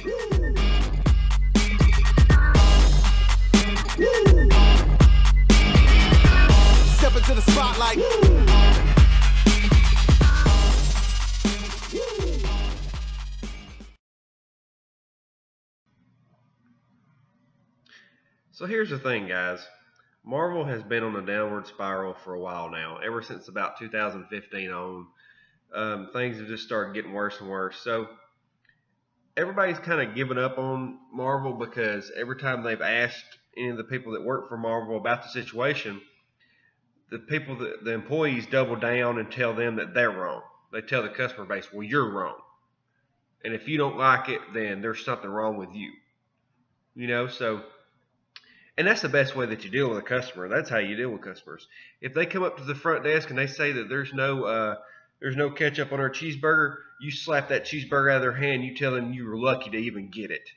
Step into the spotlight. So here's the thing, guys. Marvel has been on a downward spiral for a while now. Ever since about 2015 on, um, things have just started getting worse and worse. So everybody's kind of given up on Marvel because every time they've asked any of the people that work for Marvel about the situation, the people, that, the employees, double down and tell them that they're wrong. They tell the customer base, "Well, you're wrong," and if you don't like it, then there's something wrong with you. You know, so and that's the best way that you deal with a customer. That's how you deal with customers. If they come up to the front desk and they say that there's no uh, there's no ketchup on our cheeseburger, you slap that cheeseburger out of their hand. You tell them you were lucky to even get it.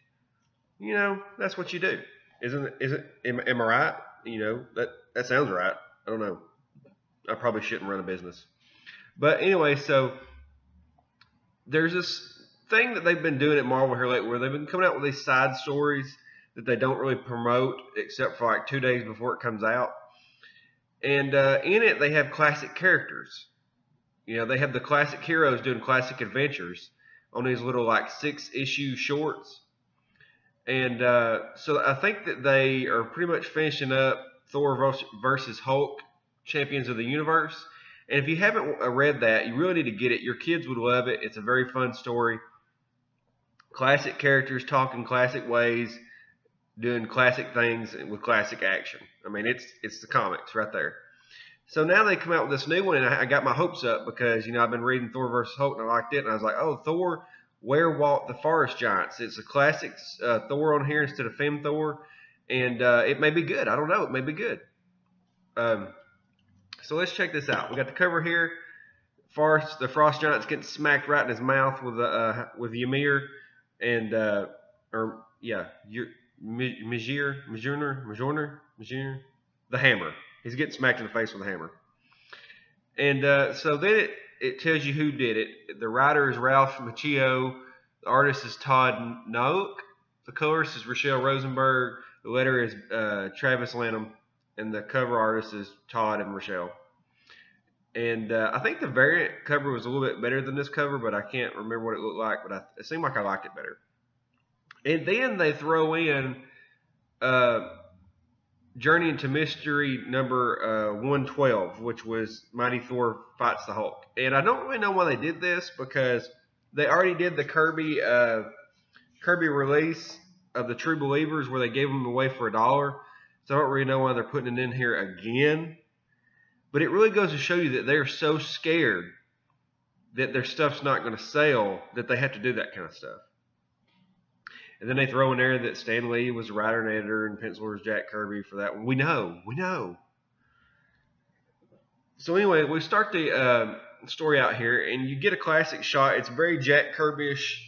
You know that's what you do, isn't? Isn't am, am I right? You know that that sounds right. I don't know. I probably shouldn't run a business, but anyway, so there's this thing that they've been doing at Marvel here lately, where they've been coming out with these side stories that they don't really promote except for like two days before it comes out. And uh, in it, they have classic characters. You know, they have the classic heroes doing classic adventures on these little like six issue shorts. And uh, so I think that they are pretty much finishing up Thor versus Hulk, Champions of the Universe. And if you haven't uh, read that, you really need to get it. Your kids would love it. It's a very fun story. Classic characters talking classic ways doing classic things with classic action. I mean, it's it's the comics right there. So now they come out with this new one, and I, got my hopes up because you know I've been reading Thor versus Hulk, and I liked it, and I was like, oh, Thor, where walk the forest giants? It's a classic uh, Thor on here instead of Fem Thor, and uh, it may be good. I don't know, it may be good. Um, so let's check this out. We got the cover here. Forest, the frost giant's getting smacked right in his mouth with uh, with Ymir, and uh, or yeah, Mjir, Mjirner, Mjorner, Mjirner, the hammer. He's getting smacked in the face with a hammer. And uh, so then it, it tells you who did it. The writer is Ralph Macchio. The artist is Todd Nauck. The colorist is Rochelle Rosenberg. The letter is uh, Travis Lanham. And the cover artist is Todd and Rochelle. And uh, I think the variant cover was a little bit better than this cover, but I can't remember what it looked like. But I, it seemed like I liked it better. And then they throw in uh, Journey into Mystery number uh, 112, which was Mighty Thor Fights the Hulk. And I don't really know why they did this because they already did the Kirby uh, Kirby release of the True Believers where they gave them away for a dollar. So I don't really know why they're putting it in here again. But it really goes to show you that they're so scared that their stuff's not going to sell that they have to do that kind of stuff. And then they throw in there that Stan Lee was the writer and editor and penciler Jack Kirby for that one. We know, we know. So anyway, we start the uh, story out here, and you get a classic shot. It's very Jack Kirby-ish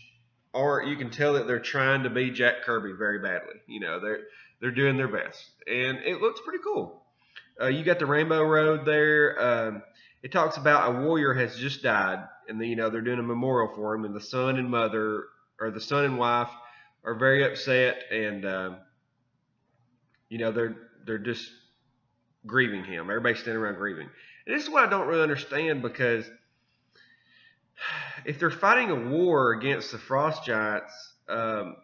art. You can tell that they're trying to be Jack Kirby very badly. You know, they're they're doing their best, and it looks pretty cool. Uh, you got the Rainbow Road there. Um, it talks about a warrior has just died, and the, you know they're doing a memorial for him, and the son and mother, or the son and wife, are very upset, and um, you know they're they're just grieving him. Everybody's standing around grieving. And this is what I don't really understand because if they're fighting a war against the frost giants, um,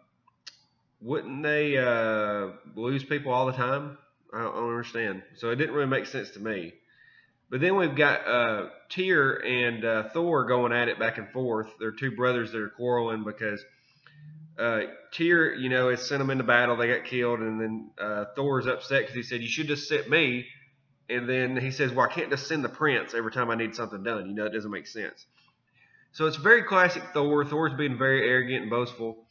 wouldn't they uh, lose people all the time? I don't, I don't, understand. So it didn't really make sense to me. But then we've got uh, Tyr and uh, Thor going at it back and forth. They're two brothers that are quarreling because uh, Tyr, you know, has sent them into battle. They got killed, and then uh, Thor's upset because he said, "You should just sent me." And then he says, "Well, I can't just send the prince every time I need something done. You know, it doesn't make sense." So it's very classic Thor. Thor's being very arrogant and boastful,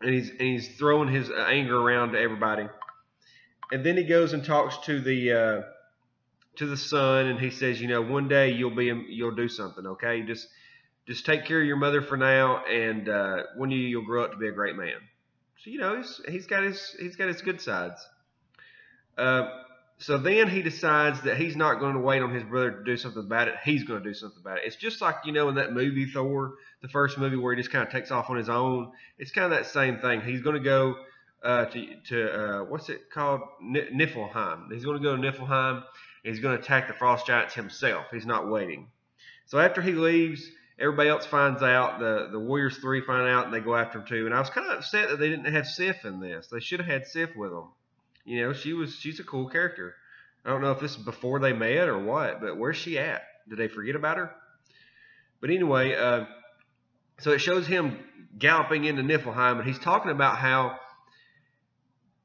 and he's and he's throwing his anger around to everybody. And then he goes and talks to the uh, to the son, and he says, "You know, one day you'll be you'll do something. Okay, just." Just take care of your mother for now, and uh, one day you'll grow up to be a great man. So you know he's he's got his he's got his good sides. Uh, so then he decides that he's not going to wait on his brother to do something about it. He's going to do something about it. It's just like, you know, in that movie Thor, the first movie where he just kind of takes off on his own. It's kind of that same thing. He's going to go uh, to, to uh, what's it called? N- Niflheim. He's going to go to Niflheim. he's going to attack the Frost Giants himself. He's not waiting. So after he leaves, everybody else finds out. The the Warriors three find out, and they go after him too. And I was kind of upset that they didn't have Sif in this. They should have had Sif with them. You know, she was she's a cool character. I don't know if this is before they met or what, but where's she at? Did they forget about her? But anyway, uh, so it shows him galloping into Niflheim, and he's talking about how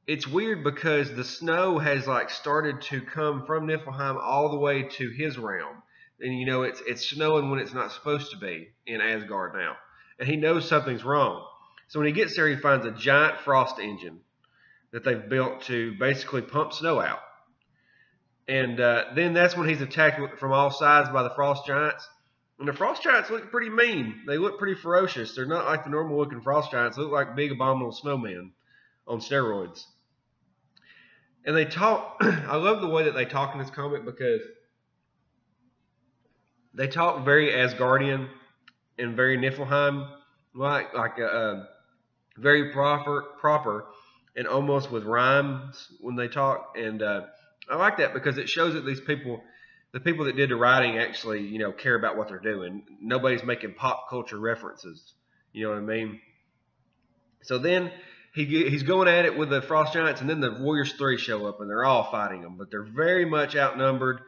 it's weird because the snow has like started to come from Niflheim all the way to his realm, and you know it's it's snowing when it's not supposed to be in Asgard now, and he knows something's wrong. So when he gets there, he finds a giant frost engine that they've built to basically pump snow out. And uh, then that's when he's attacked from all sides by the frost giants. And the frost giants look pretty mean. They look pretty ferocious. They're not like the normal looking frost giants. They look like big abominable snowmen on steroids. And they talk. I love the way that they talk in this comic because they talk very Asgardian and very Niflheim, like like uh, uh, very proper proper and almost with rhymes when they talk. And uh, I like that because it shows that these people, the people that did the writing, actually you know care about what they're doing. Nobody's making pop culture references. You know what I mean? So then he he's going at it with the Frost Giants, and then the Warriors three show up, and they're all fighting them, but they're very much outnumbered.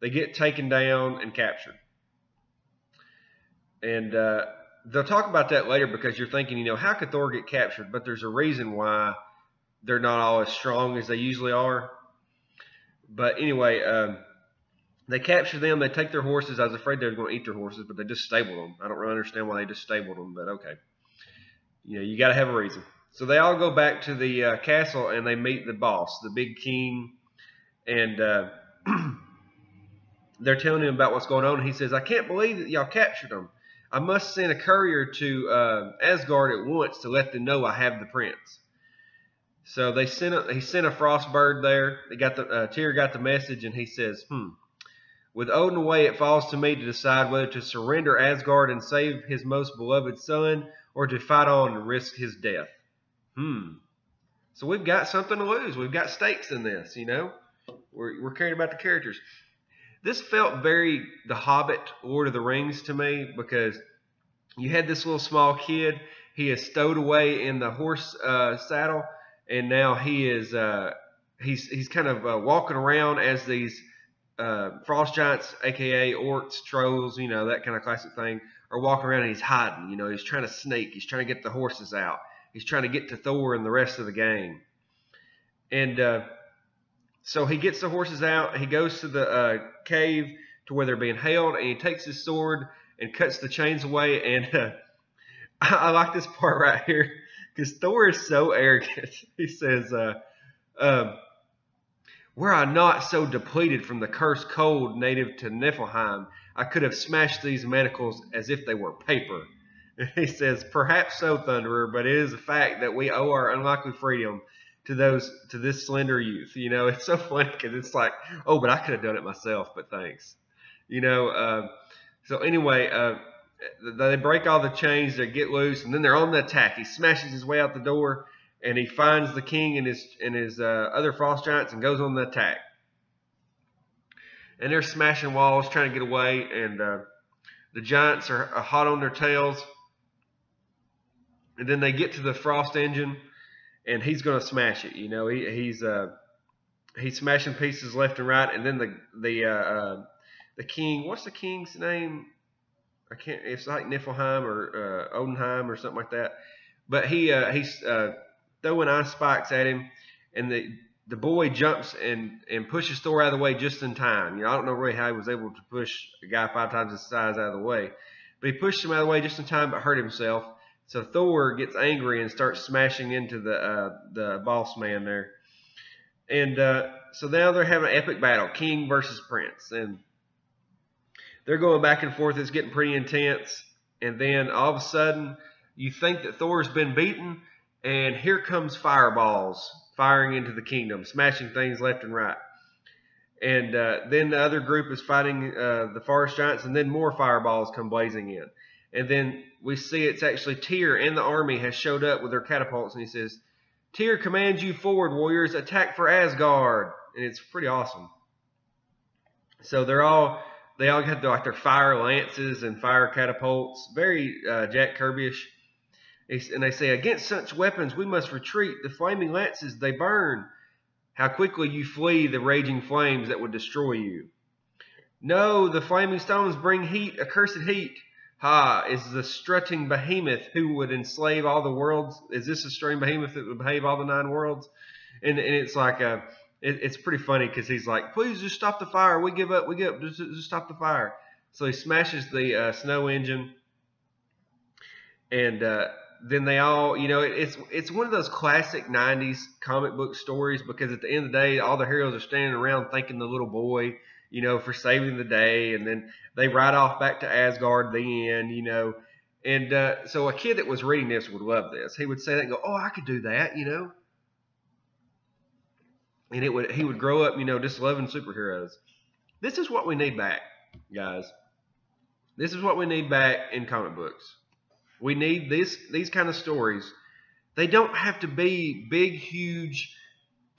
They get taken down and captured, and uh, they'll talk about that later because you're thinking, you know, how could Thor get captured? But there's a reason why they're not all as strong as they usually are. But anyway, um, they capture them. They take their horses. I was afraid they were going to eat their horses, but they just stabled them. I don't really understand why they just stabled them, but okay. You know, you got to have a reason. So they all go back to the uh, castle and they meet the boss, the big king, and uh, they're telling him about what's going on. He says, "I can't believe that y'all captured them. I must send a courier to uh, Asgard at once to let them know I have the prince." So they sent a, he sent a frostbird there. They got the uh, Tyr got the message, and he says, "Hmm." With Odin away, it falls to me to decide whether to surrender Asgard and save his most beloved son, or to fight on and risk his death. Hmm. So we've got something to lose. We've got stakes in this, you know. We're, we're caring about the characters. This felt very The Hobbit, Lord of the Rings to me because you had this little small kid. He is stowed away in the horse uh, saddle and now he is uh, he's he's kind of uh, walking around as these uh, frost giants, aka orcs, trolls, you know that kind of classic thing, are walking around and he's hiding. You know, he's trying to sneak. He's trying to get the horses out. He's trying to get to Thor and the rest of the gang. And uh, so he gets the horses out. He goes to the uh, cave to where they're being held, and he takes his sword and cuts the chains away. And uh, I, I like this part right here because Thor is so arrogant. He says, uh, um, "Were I not so depleted from the cursed cold native to Niflheim, I could have smashed these manacles as if they were paper." he says, "Perhaps so, Thunderer, but it is a fact that we owe our unlikely freedom." To those, to this slender youth, you know, it's so funny because it's like, oh, but I could have done it myself, but thanks, you know. Uh, so anyway, uh, they break all the chains, they get loose, and then they're on the attack. He smashes his way out the door, and he finds the king and his and his uh, other frost giants and goes on the attack. And they're smashing walls, trying to get away, and uh, the giants are, are hot on their tails. And then they get to the frost engine, and he's going to smash it. You know, he, he's uh, he's smashing pieces left and right, and then the the uh, uh, the king. What's the king's name? I can't. It's like Niflheim or uh, Odenheim or something like that. But he uh, he's uh, throwing ice spikes at him, and the the boy jumps and and pushes Thor out of the way just in time. You know, I don't know really how he was able to push a guy five times his size out of the way, but he pushed him out of the way just in time, but hurt himself. So Thor gets angry and starts smashing into the uh, the boss man there, and uh, so now they're having an epic battle, king versus prince, and they're going back and forth. It's getting pretty intense. And then all of a sudden, you think that Thor's been beaten, and here comes fireballs firing into the kingdom, smashing things left and right. and uh, then the other group is fighting uh, the forest giants, and then more fireballs come blazing in, and then we see it's actually Tyr and the army has showed up with their catapults, and he says, "Tyr commands you forward, warriors, attack for Asgard," and it's pretty awesome. So they're all they all got like their fire lances and fire catapults, very uh, Jack Kirbyish. And they say, against such weapons we must retreat. The flaming lances they burn. How quickly you flee the raging flames that would destroy you. No, the flaming stones bring heat, accursed heat. Ha, is the strutting behemoth who would enslave all the worlds? Is this a strutting behemoth that would behave all the nine worlds? And, and it's like a it, it's pretty funny because he's like, please just stop the fire. We give up. We give up. Just, just stop the fire. So he smashes the uh, snow engine, and uh, then they all, you know, it, it's it's one of those classic '90s comic book stories because at the end of the day, all the heroes are standing around thanking the little boy, you know, for saving the day, and then they ride off back to Asgard. then, you know. And uh, so a kid that was reading this would love this. He would say that and go, "Oh, I could do that," you know and it would he would grow up, you know, just loving superheroes. This is what we need back, guys. This is what we need back in comic books. We need this these kind of stories. They don't have to be big, huge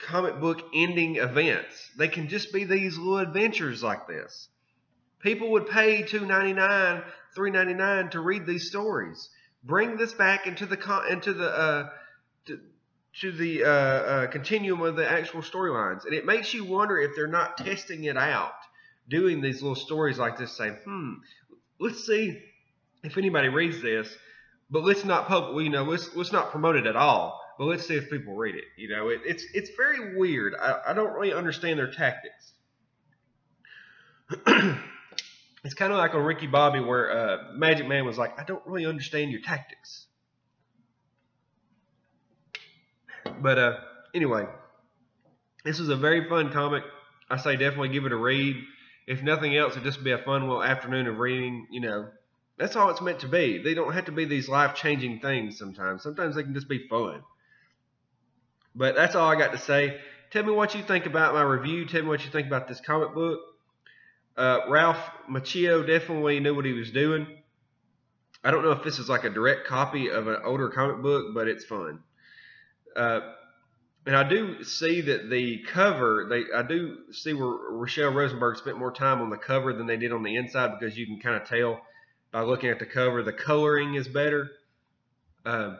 comic book ending events. They can just be these little adventures like this. People would pay two ninety nine, three ninety nine to read these stories. Bring this back into the into the uh, to, to the uh, uh, continuum of the actual storylines. And it makes you wonder if they're not testing it out, doing these little stories like this, saying, hmm, let's see if anybody reads this, but let's not pub, you know, let's let's not promote it at all. But let's see if people read it. You know, it, it's it's very weird. I, I don't really understand their tactics. it's kind of like on Ricky Bobby, where uh, Magic Man was like, I don't really understand your tactics. But uh, anyway, this is a very fun comic. I say definitely give it a read. If nothing else, it'd just be a fun little afternoon of reading. You know, that's all it's meant to be. They don't have to be these life changing things sometimes. Sometimes they can just be fun. But that's all I got to say. Tell me what you think about my review. Tell me what you think about this comic book. Uh, Ralph Macchio definitely knew what he was doing. I don't know if this is like a direct copy of an older comic book, but it's fun. Uh, and I do see that the cover, they I do see where Rachelle Rosenberg spent more time on the cover than they did on the inside because you can kind of tell by looking at the cover the coloring is better. Um,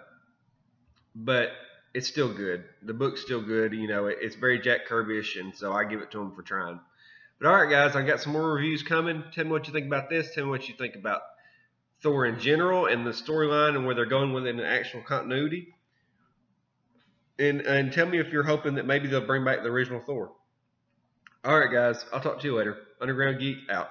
but it's still good. The book's still good. You know, it, it's very Jack Kirbyish, and so I give it to him for trying. But all right, guys, I got some more reviews coming. Tell me what you think about this. Tell me what you think about Thor in general and the storyline and where they're going with it in actual continuity and and tell me if you're hoping that maybe they'll bring back the original Thor. All right, guys. I'll talk to you later. Underground Geek out.